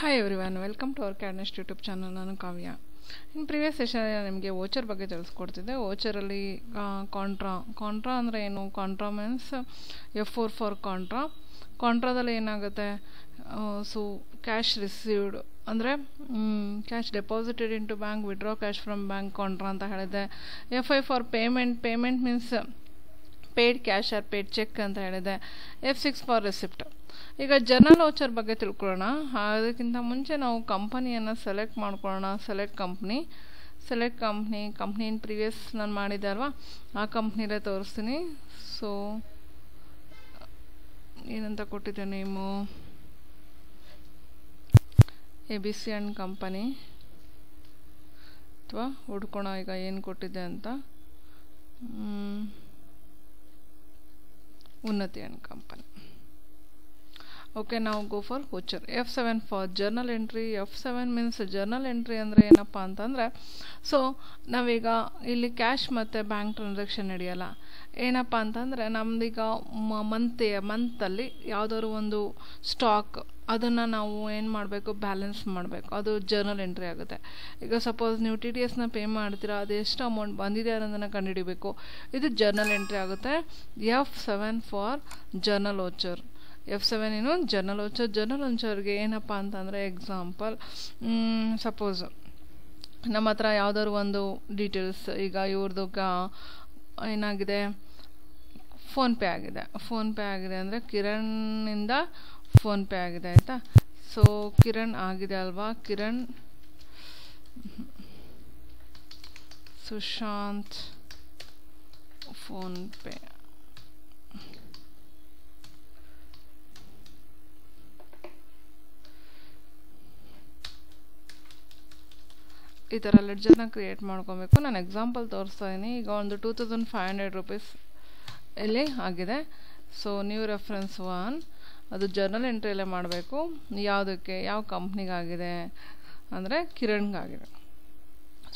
Hi everyone welcome to our Cadnest YouTube channel ನಾನು ಕಾವ್ಯ. ಇನ್ನು previous session ನಿಮಗೆ voucher ಬಗ್ಗೆ ತಿಳಿಸ್ಕೊಡ್ತಿದ್ದೆ. ಓಚರಲ್ಲಿ ಕಾಂಟ್ರಾ ಕಾಂಟ್ರಾ ಅಂದರೆ ಏನು? Contra means F four for contra ಕಾಂಟ್ರಾದಲ್ಲಿ ಏನಾಗುತ್ತೆ? ಸೊ ಕ್ಯಾಶ್ ರಿಸೀವ್ಡ್ ಅಂದರೆ cash deposited in to bank withdraw cash from bank contra ಅಂತ ಹೇಳಿದೆ F I for payment payment means paid cash or paid cheque ಅಂತ ಹೇಳಿದೆ. F six for receipt ಈಗ journal voucher ಬಗ್ಗೆ ತಿಳ್ಕೊಳ್ಳೋಣ. ಅದಕ್ಕಿಂತ ಮುಂಚೆ ನಾವು ಕಂಪನಿಯನ್ನು ಸೆಲೆಕ್ಟ್ ಮಾಡ್ಕೊಳ್ಳೋಣ. Select company select company company in previous ನಾನು ಮಾಡಿದ್ದೆ ಅಲ್ವಾ? ಆ ಕಂಪ್ನಿಲೇ ತೋರಿಸ್ತೀನಿ. ಸೊ ಏನಂತ ಕೊಟ್ಟಿದ್ದೆ ನೀವು A B C and company ಅಥವಾ ಹುಡ್ಕೋಣ ಈಗ ಏನು ಕೊಟ್ಟಿದೆ ಅಂತ. And company? ಓಕೆ ನಾವು go for voucher F seven for journal entry F seven means journal entry ಅಂದರೆ ಏನಪ್ಪ ಅಂತಂದರೆ ಸೊ ನಾವೀಗ ಇಲ್ಲಿ ಕ್ಯಾಶ್ ಮತ್ತು ಬ್ಯಾಂಕ್ ಟ್ರಾನ್ಸಾಕ್ಷನ್ ನಡೆಯಲ್ಲ ಏನಪ್ಪ ಅಂತಂದರೆ, ನಮ್ದೀಗ ಮಂತ್ ಮಂತಲ್ಲಿ ಯಾವುದಾದ್ರು ಒಂದು ಸ್ಟಾಕ್ ಅದನ್ನು ನಾವು ಏನು ಮಾಡಬೇಕು? ಬ್ಯಾಲೆನ್ಸ್ ಮಾಡಬೇಕು. ಅದು ಜರ್ನಲ್ ಎಂಟ್ರಿ ಆಗುತ್ತೆ. ಈಗ ಸಪೋಸ್ ನೀವು ಟಿ ಟಿ ಎಸ್ನ ಪೇ ಮಾಡ್ತೀರಾ, ಅದು ಎಷ್ಟು ಅಮೌಂಟ್ ಬಂದಿದೆ ಅನ್ನೋದನ್ನು ಕಂಡುಹಿಡಿಬೇಕು. ಇದು ಜರ್ನಲ್ ಎಂಟ್ರಿ ಆಗುತ್ತೆ. F seven for journal voucher F seven ಏನು ಜರ್ನಲ್ ಓಚರ್ ಜರ್ನಲ್ ಓಚರ್ಗೆ ಏನಪ್ಪ ಅಂತಂದರೆ ಎಕ್ಸಾಂಪಲ್ ಸಪೋಸ್ ನಮ್ಮ ಹತ್ರ ಯಾವುದಾದ್ರು ಒಂದು ಡೀಟೇಲ್ಸ್ ಈಗ ಇವ್ರದ್ದು ಏನಾಗಿದೆ? ಫೋನ್ಪೇ ಆಗಿದೆ. ಫೋನ್ಪೇ ಆಗಿದೆ ಅಂದರೆ ಕಿರಣ್ನಿಂದ ಫೋನ್ಪೇ ಆಗಿದೆ ಆಯಿತಾ? ಸೊ ಕಿರಣ್ ಆಗಿದೆ ಅಲ್ವಾ? ಕಿರಣ್, ಸುಶಾಂತ್, ಫೋನ್ಪೇ. ಈ ಥರ ಲೆಡ್ಜರ್ನ ಕ್ರಿಯೇಟ್ ಮಾಡ್ಕೊಬೇಕು. ನಾನು ಎಕ್ಸಾಂಪಲ್ ತೋರಿಸ್ತಾ ಇದ್ದೀನಿ ಈಗ ಒಂದು two thousand five hundred rupees ಇಲ್ಲಿ ಆಗಿದೆ. ಸೊ ನ್ಯೂ ರೆಫರೆನ್ಸ್ ಒನ್ ಅದು ಜರ್ನಲ್ ಎಂಟ್ರಿಯಲ್ಲೇ ಮಾಡಬೇಕು. ಯಾವುದಕ್ಕೆ, ಯಾವ ಕಂಪ್ನಿಗಾಗಿದೆ ಅಂದರೆ ಕಿರಣ್ಗಾಗಿದೆ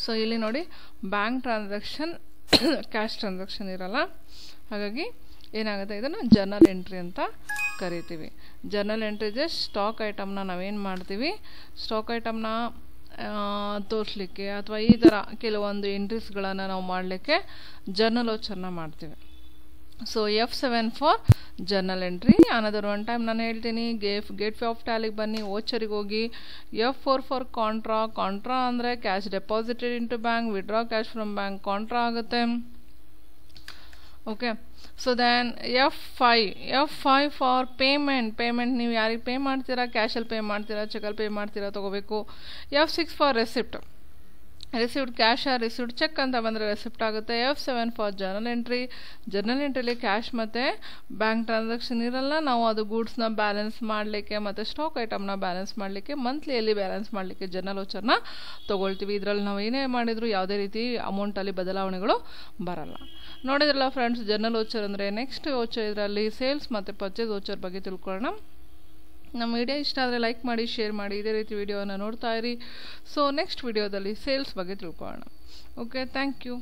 ಸೊ ಇಲ್ಲಿ ನೋಡಿ ಬ್ಯಾಂಕ್ ಟ್ರಾನ್ಸಾಕ್ಷನ್ ಕ್ಯಾಶ್ ಟ್ರಾನ್ಸಾಕ್ಷನ್ ಇರಲ್ಲ. ಹಾಗಾಗಿ ಏನಾಗುತ್ತೆ? ಇದನ್ನು ಜರ್ನಲ್ ಎಂಟ್ರಿ ಅಂತ ಕರಿತೀವಿ. ಜರ್ನಲ್ ಎಂಟ್ರಿ ಜಸ್ಟ್ ಸ್ಟಾಕ್ ಐಟಮ್ನ ನಾವೇನು ಮಾಡ್ತೀವಿ? ಸ್ಟಾಕ್ ಐಟಮ್ನ ತೋರಿಸ್ಲಿಕ್ಕೆ ಅಥವಾ ಈ ಥರ ಕೆಲವೊಂದು ಎಂಟ್ರೀಸ್ಗಳನ್ನು ನಾವು ಮಾಡಲಿಕ್ಕೆ ಜರ್ನಲ್ ಓಚರ್ನ ಮಾಡ್ತೀವಿ. So F seven for journal entry another one time ನಾನು ಹೇಳ್ತೀನಿ ಗೇಫ್ ಗೇಟ್ ವೇ ಆಫ್ ಟ್ಯಾಲಿಗೆ ಬನ್ನಿ ಓಚರಿಗೆ ಹೋಗಿ F four for contra contra ಅಂದರೆ cash deposited into bank withdraw cash from bank contra ಆಗುತ್ತೆ okay so then F five F five for payment payment ನೀವು ಯಾರಿಗೆ ಪೇ ಮಾಡ್ತೀರಾ ಕ್ಯಾಶಲ್ಲಿ ಪೇ ಮಾಡ್ತೀರಾ ಚೆಕಲ್ಲಿ ಪೇ ಮಾಡ್ತೀರಾ ತೊಗೋಬೇಕು F six for receipt receipt cash or receipt cheque ಅಂತ ಬಂದರೆ receipt ಆಗುತ್ತೆ. F seven for journal entry journal ಎಂಟ್ರಿಲಿ cash ಮತ್ತು ಬ್ಯಾಂಕ್ ಟ್ರಾನ್ಸಾಕ್ಷನ್ ಇರಲ್ಲ. ನಾವು ಅದು ಗೂಡ್ಸ್ನ ಬ್ಯಾಲೆನ್ಸ್ ಮಾಡಲಿಕ್ಕೆ ಮತ್ತು ಸ್ಟಾಕ್ ಐಟಮ್ನ ಬ್ಯಾಲೆನ್ಸ್ ಮಾಡಲಿಕ್ಕೆ ಮಂತ್ಲಿಯಲ್ಲಿ ಬ್ಯಾಲೆನ್ಸ್ ಮಾಡಲಿಕ್ಕೆ ಜರ್ನಲ್ ವೋಚರ್ನ ತೊಗೊಳ್ತೀವಿ. ಇದರಲ್ಲಿ ನಾವು ಏನೇ ಮಾಡಿದರೂ ಯಾವುದೇ ರೀತಿ ಅಮೌಂಟಲ್ಲಿ ಬದಲಾವಣೆಗಳು ಬರಲ್ಲ. ನೋಡಿದ್ರಲ್ಲ ಫ್ರೆಂಡ್ಸ್ ಜರ್ನಲ್ ವೋಚರ್ ಅಂದರೆ ನೆಕ್ಸ್ಟ್ ವೋಚರ್ ಇದರಲ್ಲಿ ಸೇಲ್ಸ್ ಮತ್ತು ಪರ್ಚೇಸ್ ವೋಚರ್ ಬಗ್ಗೆ ತಿಳ್ಕೊಳ್ಳೋಣ. ನಮ್ಮ ವಿಡಿಯೋ ಇಷ್ಟ ಆದರೆ ಲೈಕ್ ಮಾಡಿ ಶೇರ್ ಮಾಡಿ, ಇದೇ ರೀತಿ ವಿಡಿಯೋನ ನೋಡ್ತಾ ಇರಿ. ಸೊ ನೆಕ್ಸ್ಟ್ ವಿಡಿಯೋದಲ್ಲಿ ಸೇಲ್ಸ್ ಬಗ್ಗೆ ತಿಳ್ಕೊಳ್ಳೋಣ. Okay thank you